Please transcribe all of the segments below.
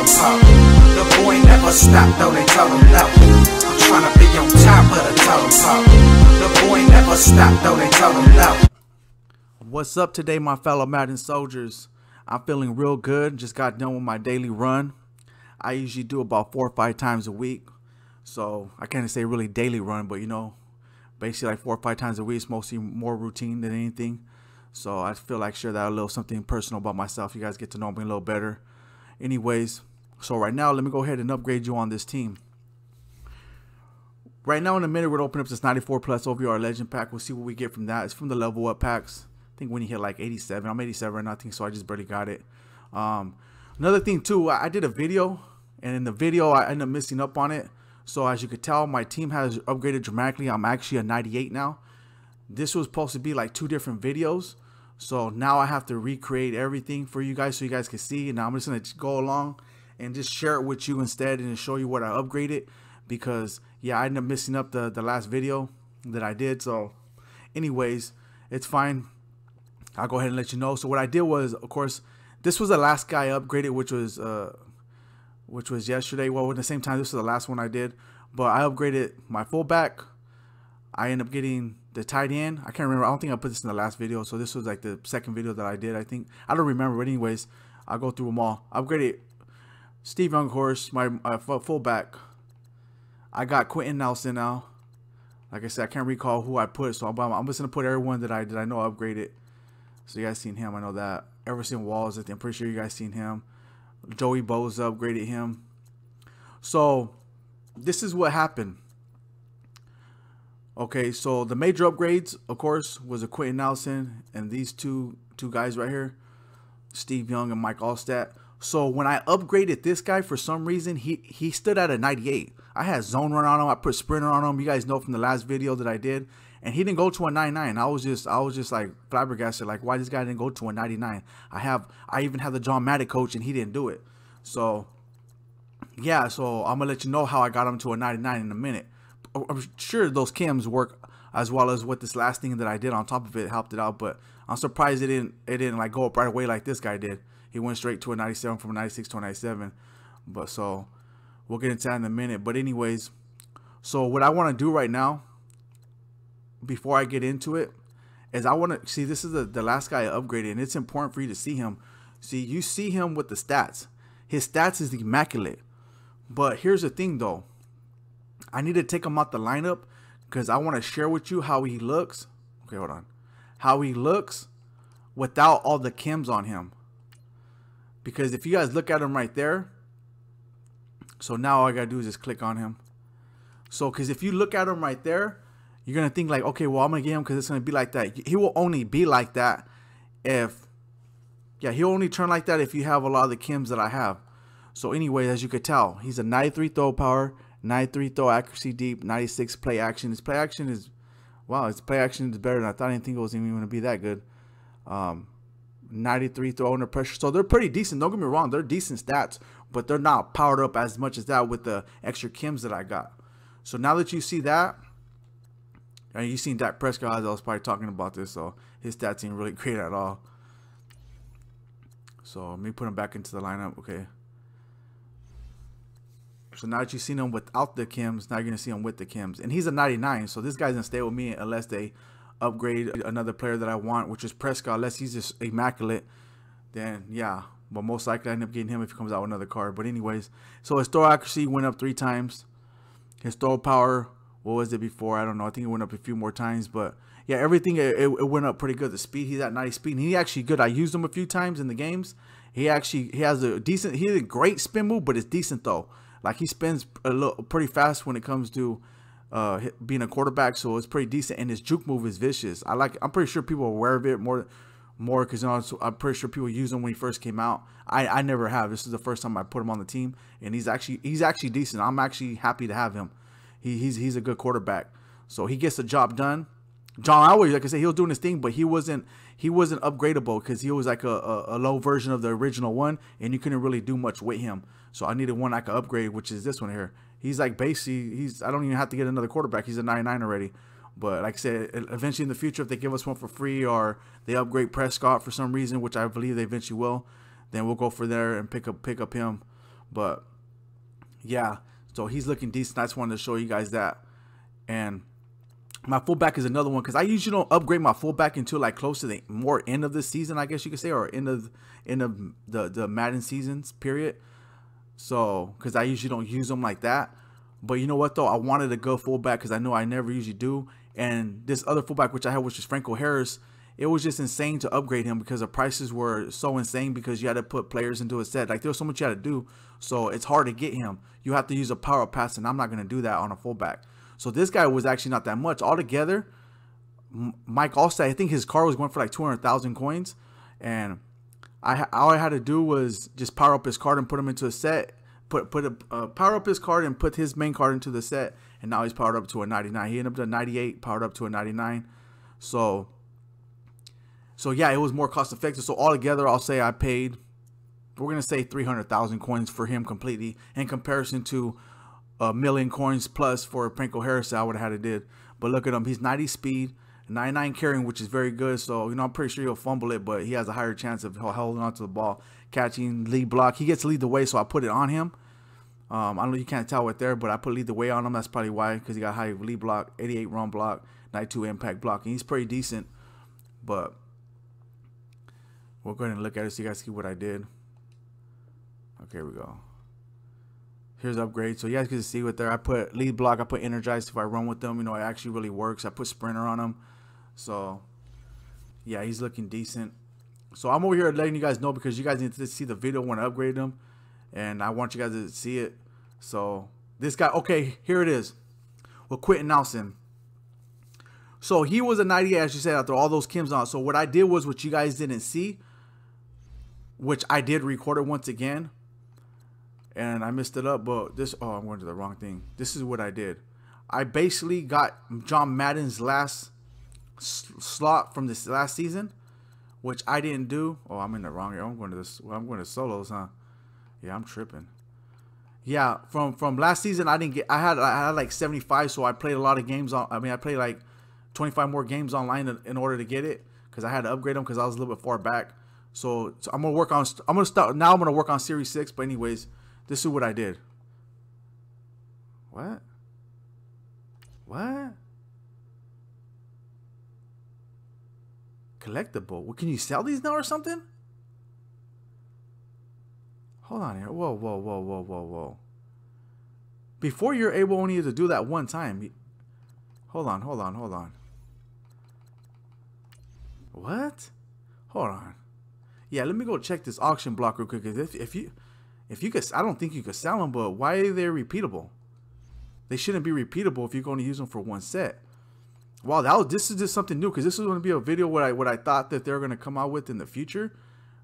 The boy never though they him no. I'm trying to be on top the boy never though they him no. What's up today, my fellow Madden soldiers? I'm feeling real good. Just got done with my daily run. I usually do about four or five times a week. So I can't say really daily run, but you know, basically like four or five times a week. It's mostly more routine than anything. So I feel like share that a little something personal about myself. You guys get to know me a little better. Anyways, so right now, let me go ahead and upgrade you on this team. Right now, in a minute, we're to open up this 94 plus OVR Legend Pack. We'll see what we get from that. It's from the level up packs. I think when you hit like 87, I'm 87 right now, I think so. I just barely got it. Um, another thing too, I did a video, and in the video, I ended up missing up on it. So as you could tell, my team has upgraded dramatically. I'm actually a 98 now. This was supposed to be like two different videos. So now I have to recreate everything for you guys so you guys can see. Now I'm just going to go along and just share it with you instead and show you what I upgraded. Because, yeah, I ended up missing up the, the last video that I did. So, anyways, it's fine. I'll go ahead and let you know. So what I did was, of course, this was the last guy I upgraded, which was uh, which was yesterday. Well, at the same time, this was the last one I did. But I upgraded my fullback. I ended up getting the tight end. I can't remember. I don't think I put this in the last video. So this was like the second video that I did. I think I don't remember. But anyways, I'll go through them all. I upgraded Steve Younghorse, my uh, fullback. I got Quenton Nelson now. Like I said, I can't recall who I put, so I'm, I'm just gonna put everyone that I did I know upgraded. So you guys seen him? I know that. Everson Walls, I'm pretty sure you guys seen him. Joey Bosa upgraded him. So this is what happened. Okay, so the major upgrades, of course, was a Quenton Nelson and these two two guys right here, Steve Young and Mike Alstott. So when I upgraded this guy, for some reason, he he stood at a 98. I had zone run on him. I put sprinter on him. You guys know from the last video that I did, and he didn't go to a 99. I was just I was just like flabbergasted, like why this guy didn't go to a 99. I have I even had the John Madden coach, and he didn't do it. So yeah, so I'm gonna let you know how I got him to a 99 in a minute. I'm sure those chems work as well as what this last thing that I did on top of it helped it out. But I'm surprised it didn't it didn't like go up right away like this guy did. He went straight to a 97 from a 96 to a 97. But so we'll get into that in a minute. But anyways, so what I want to do right now, before I get into it, is I want to see this is the, the last guy I upgraded, and it's important for you to see him. See, you see him with the stats. His stats is immaculate. But here's the thing though. I need to take him out the lineup because I want to share with you how he looks. Okay, hold on. How he looks without all the chems on him. Because if you guys look at him right there, so now all I gotta do is just click on him. So, because if you look at him right there, you're gonna think like, okay, well, I'm gonna get him because it's gonna be like that. He will only be like that if, yeah, he'll only turn like that if you have a lot of the chems that I have. So, anyway, as you could tell, he's a 93 throw power, 93 throw accuracy deep, 96 play action. His play action is, wow, his play action is better than I thought. I didn't think it was even to be that good. Um, 93 throw under pressure. So they're pretty decent. Don't get me wrong, they're decent stats, but they're not powered up as much as that with the extra chems that I got. So now that you see that, and you seen Dak Prescott, I was probably talking about this, so his stats ain't really great at all. So let me put him back into the lineup. Okay. So now that you've seen him without the chems, now you're to see him with the chems. And he's a 99, so this guy's to stay with me unless they upgrade another player that I want, which is Prescott. Unless he's just immaculate, then yeah. But most likely I end up getting him if he comes out with another card. But anyways, so his throw accuracy went up three times. His throw power, what was it before? I don't know. I think it went up a few more times. But yeah, everything, it, it went up pretty good. The speed, he's at 90 speed. And he actually good. I used him a few times in the games. He actually, he has a decent, he has a great spin move, but it's decent though. Like he spins a little pretty fast when it comes to uh, being a quarterback, so it's pretty decent. And his juke move is vicious. I like. I'm pretty sure people are aware of it more, more because you know, I'm pretty sure people use him when he first came out. I I never have. This is the first time I put him on the team, and he's actually he's actually decent. I'm actually happy to have him. He, he's he's a good quarterback, so he gets the job done. John Elway, like I said, he was doing his thing, but he wasn't he wasn't upgradable because he was like a, a, a, low version of the original one, and you couldn't really do much with him. So I needed one I could upgrade, which is this one here. He's like basically he's I don't even have to get another quarterback. He's a 99 already. But like I said, eventually in the future, if they give us one for free or they upgrade Prescott for some reason, which I believe they eventually will, then we'll go for there and pick up pick up him. But yeah, so he's looking decent. I just wanted to show you guys that. And my fullback is another one because I usually don't upgrade my fullback until like close to the more end of the season, I guess you could say, or end of end of the the Madden seasons period. So because I usually don't use them like that. But you know what though, I wanted to go fullback because I know I never usually do. And this other fullback which I had, which is Franco Harris, it was just insane to upgrade him because the prices were so insane because you had to put players into a set. Like there was so much you had to do, so it's hard to get him. You have to use a power pass, and I'm not gonna do that on a fullback. So this guy was actually not that much altogether. Mike Alstott, I think his car was going for like 200,000 coins, and I all I had to do was just power up his card and put him into a set. Put put a uh, power up his card and put his main card into the set, and now he's powered up to a 99. He ended up to a 98, powered up to a 99. So so yeah, it was more cost effective. So altogether, I'll say I paid. We're gonna say 300,000 coins for him completely in comparison to a million coins plus for Franco Harris. I would have had it did. But look at him. He's 90 speed, 99 carrying, which is very good. So you know, I'm pretty sure he'll fumble it, but he has a higher chance of holding onto the ball, catching, lead block. He gets to lead the way, so I put it on him. Um, I know you can't tell it there, but I put lead the way on him. That's probably why, because he got high lead block, 88 run block, 92 impact block, and he's pretty decent. But We'll go ahead and look at it so you guys see what I did. Okay, here we go. Here's upgrade. So you guys can see what there. I put lead block. I put energized if I run with them. You know, it actually really works. I put sprinter on him. So, yeah, he's looking decent. So I'm over here letting you guys know because you guys need to see the video when I upgrade them. And I want you guys to see it. So this guy, okay, here it is. With Quenton Nelson. So he was a 98, as you said, after all those chems on. So what I did was what you guys didn't see which I did record it once again, and I messed it up. But this, oh, I'm going to the wrong thing. This is what I did. I basically got John Madden's last slot from this last season, which I didn't do. Oh, I'm in the wrong here. I'm going to this. I'm going to solos, huh? Yeah, I'm tripping. Yeah, from from last season, I didn't get. I had I had like 75, so I played a lot of games on. I mean, I played like 25 more games online in, in order to get it because I had to upgrade them because I was a little bit far back. So, so I'm gonna work on. I'm gonna start now. I'm gonna work on Series Six. But anyways, this is what I did. What? What? Collectible. Well, can you sell these now or something? Hold on here. Whoa, whoa, whoa, whoa, whoa, whoa. Before you're able only to do that one time. Hold on, hold on, hold on. What? Hold on. Yeah, let me go check this auction block real quick. If, if you, if you could, I don't think you could sell them, but why are they repeatable? They shouldn't be repeatable if you're going to use them for one set. Wow, that was, this is just something new because this is going to be a video what I what I thought that they're going to come out with in the future.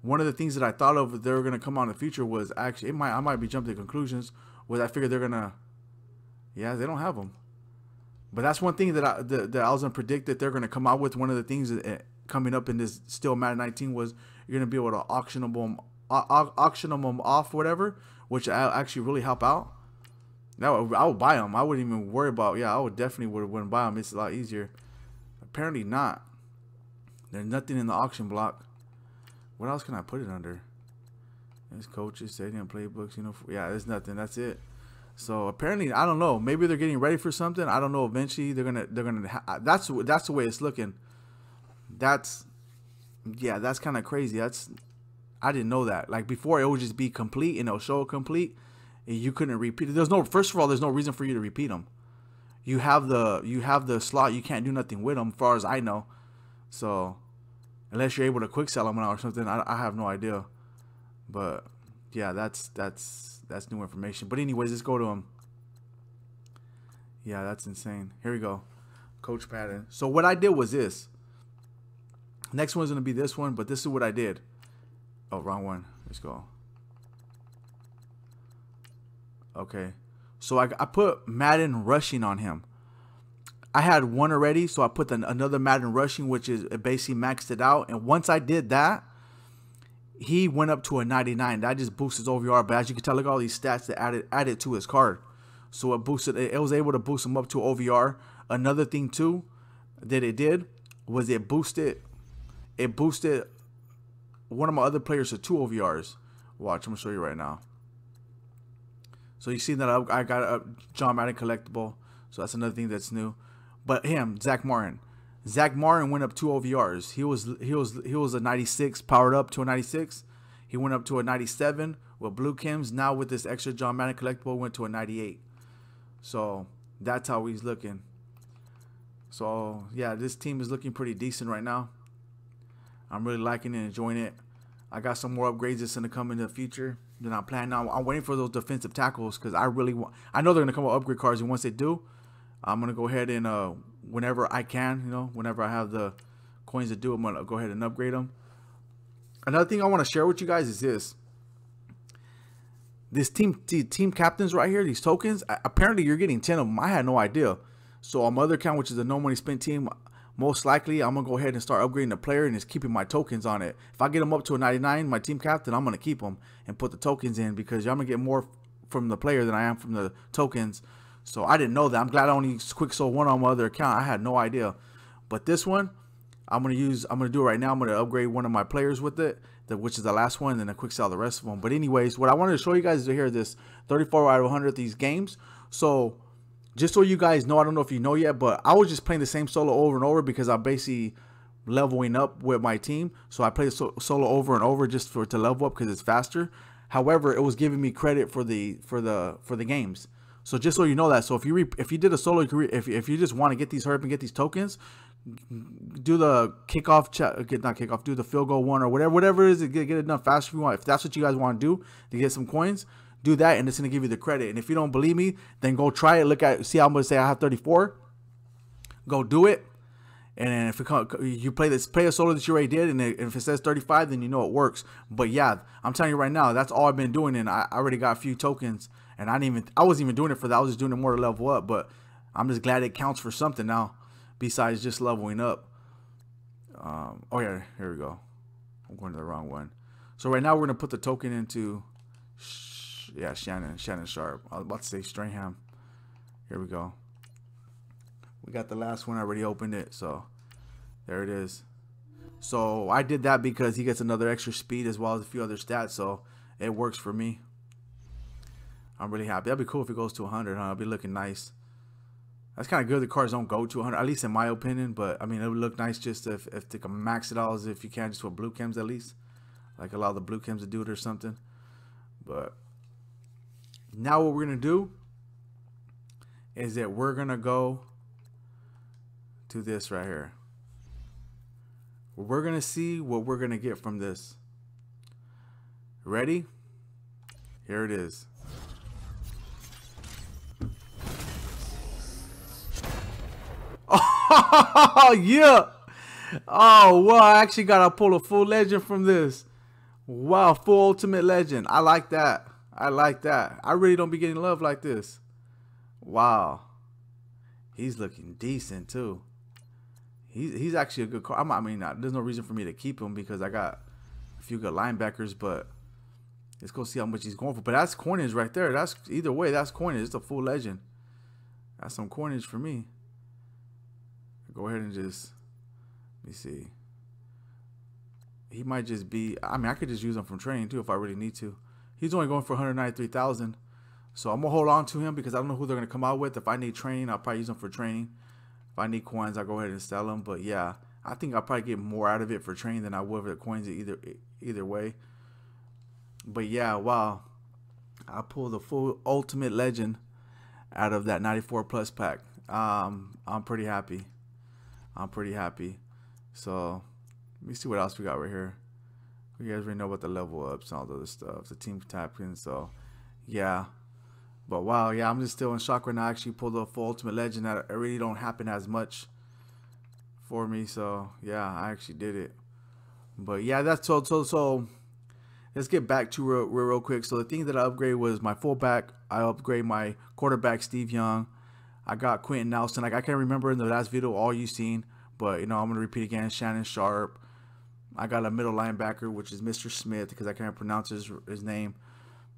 One of the things that I thought of they were going to come out in the future was actually it might I might be jumping to conclusions was I figured they're gonna yeah they don't have them, but that's one thing that I that, that I was gonna predict that they're gonna come out with. One of the things that, eh, coming up in this still Madden 19 was you're gonna be able to auction them, auction them off, whatever, which I actually really help out. Now I would buy them. I wouldn't even worry about. Yeah, I would definitely would wouldn't buy them. It's a lot easier. Apparently not. There's nothing in the auction block. What else can I put it under? There's coaches, stadium playbooks. You know, yeah, there's nothing. That's it. So apparently, I don't know. Maybe they're getting ready for something. I don't know. Eventually, they're gonna they're gonna. that's that's the way it's looking. That's yeah, that's kind of crazy. That's I didn't know that. Like before, it would just be complete and it'll show complete, you couldn't repeat it. There's no first of all, there's no reason for you to repeat them. You have the you have the slot. You can't do nothing with them, far as I know. So unless you're able to quick sell them or something, I, I have no idea. But yeah, that's that's that's new information. But anyways, let's go to them. Yeah, that's insane. Here we go, Coach Patton. So what I did was this. Next one's to be this one, but this is what I did. Oh, wrong one. Let's go. Okay. So I, I put Madden rushing on him. I had one already, so I put the, another Madden rushing, which is basically maxed it out. And once I did that, he went up to a 99. That just boosts his OVR. But as you can tell, look at all these stats that added added to his card. So it boosted. It was able to boost him up to OVR. Another thing too that it did was it boosted it boosted one of my other players to two OVRs. Watch, I'm gonna show you right now. So you see that I, I got a John Madden collectible. So that's another thing that's new. But him, Zack Martin. Zack Martin went up two OVRs. He was he was he was a 96 powered up to a 96. He went up to a 97 with blue chems. Now with this extra John Madden collectible, went to a 98. So that's how he's looking. So yeah, this team is looking pretty decent right now. I'm really liking it, and enjoying it. I got some more upgrades that's gonna come in the future. Then I'm planning on. I'm waiting for those defensive tackles because I really want. I know they're gonna come with upgrade cards, and once they do, I'm gonna go ahead and uh, whenever I can, you know, whenever I have the coins to do, I'm gonna go ahead and upgrade them. Another thing I want to share with you guys is this. This team team captains right here, these tokens. Apparently, you're getting ten of them. I had no idea. So on my other account, which is a no money spent team, most likely I'm gonna go ahead and start upgrading the player and just keeping my tokens on it. If I get them up to a 99, my team captain, I'm gonna keep them and put the tokens in because I'm gonna get more from the player than I am from the tokens. So I didn't know that. I'm glad I only quick sold one on my other account. I had no idea. But this one, I'm gonna use. I'm gonna do it right now. I'm gonna upgrade one of my players with it, which is the last one, and then a quick sell the rest of them. But anyways, what I wanted to show you guys is here this 34 out of 100 these games. So just so you guys know, I don't know if you know yet, but I was just playing the same solo over and over because I'm basically leveling up with my team. So I play the solo over and over just for to level up because it's faster. However, it was giving me credit for the for the for the games. So just so you know that, so if you if you did a solo, if if you just want to get these herb and get these tokens, do the kickoff, check, get not kickoff, do the field goal one or whatever, whatever it is, get, get it done faster if you want. If that's what you guys want to do to get some coins, do that and it's going to give you the credit. And if you don't believe me, then go try it. Look at, see I'm going to say I have 34. Go do it. And then if it you play this, play a solo that you already did, and if it says 35, then you know it works. But yeah, I'm telling you right now, that's all I've been doing, and I already got a few tokens, and I didn't even, I wasn't even doing it for that. I was just doing it more to level up. But I'm just glad it counts for something now, besides just leveling up. Um, oh yeah, here we go. I'm going to the wrong one. So right now we're gonna put the token into yeah, Shannon, Shannon Sharpe. I was about to say Strahan. Here we go. We got the last one. I already opened it, so there it is. So I did that because he gets another extra speed as well as a few other stats, so it works for me. I'm really happy. That'd be cool if it goes to 100, huh? It'd be looking nice. That's kind of good. The cars don't go to 100, at least in my opinion. But I mean, it would look nice just if if they can max it out as if you can, just with blue chems at least, like allow the blue chems to do it or something. But now what we're going to do is that we're going to go to this right here. We're going to see what we're going to get from this. Ready? Here it is. Oh, yeah. Oh, wow. I actually got to pull a full legend from this. Wow, full ultimate legend. I like that. I like that. I really don't be getting love like this. Wow. He's looking decent too. He's he's actually a good car. I mean, there's no reason for me to keep him because I got a few good linebackers, but let's go see how much he's going for. But that's coinage right there. That's either way, that's coinage. It's a full legend. That's some coinage for me. Go ahead and just let me see. He might just be. I mean, I could just use him from training too if I really need to. He's only going for 193,000. So I'm gonna hold on to him because I don't know who they're gonna come out with. If I need training, I'll probably use them for training. If I need coins, I'll go ahead and sell them. But yeah, I think I'll probably get more out of it for training than I would for the coins either either way. But yeah, wow. I pulled the full ultimate legend out of that 94 plus pack. Um, I'm pretty happy. I'm pretty happy. So let me see what else we got right here. You guys already know about the level ups and all the other stuff. The team tapping, so yeah. But wow, yeah, I'm just still in shock now. I actually pulled the full Ultimate Legend that it really don't happen as much for me. So yeah, I actually did it. But yeah, that's so so so. Let's get back to real, real, real quick. So the thing that I upgraded was my fullback. I upgrade my quarterback Steve Young. I got Quenton Nelson. Like I can't remember in the last video all you seen, but you know I'm gonna repeat again. Shannon Sharpe. I got a middle linebacker, which is Mr. Smith, because I can't pronounce his, his name.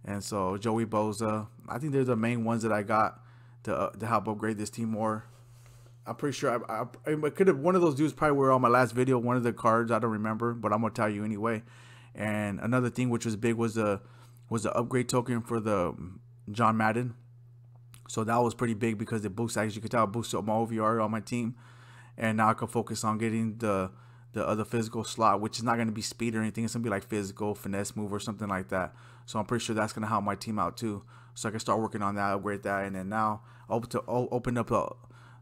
And so Joey Bosa. I think they're the main ones that I got to, uh, to help upgrade this team more. I'm pretty sure I, I, I could have one of those dudes probably were on my last video, one of the cards. I don't remember, but I'm gonna tell you anyway. And another thing which was big was the was the upgrade token for the John Madden. So that was pretty big because it boosts, as you can tell, boosted up my OVR on my team, and now I can focus on getting the the other physical slot, which is not going to be speed or anything. It's going to be like physical, finesse move or something like that. So I'm pretty sure that's going to help my team out too. So I can start working on that, upgrade that, and then now open to open up the,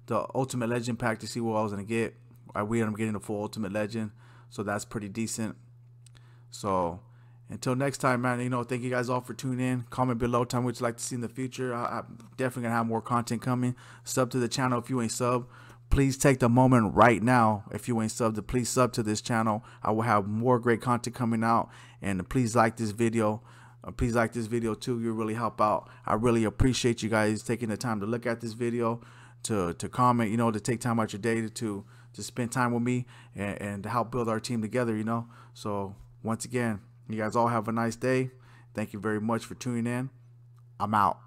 the Ultimate Legend pack to see what I was going to get. I we up getting the full Ultimate Legend, so that's pretty decent. So until next time, man, you know, thank you guys all for tuning in. Comment below, tell me what you'd like to see in the future. I, am definitely going to have more content coming. Sub to the channel if you ain't sub please take the moment right now. If you ain't subbed to please sub to this channel. I will have more great content coming out and please like this video. Uh, please like this video too. You really help out. I really appreciate you guys taking the time to look at this video to to comment you know to take time out your day to to, spend time with me and, and to help build our team together you know. So once again you guys all have a nice day. Thank you very much for tuning in. I'm out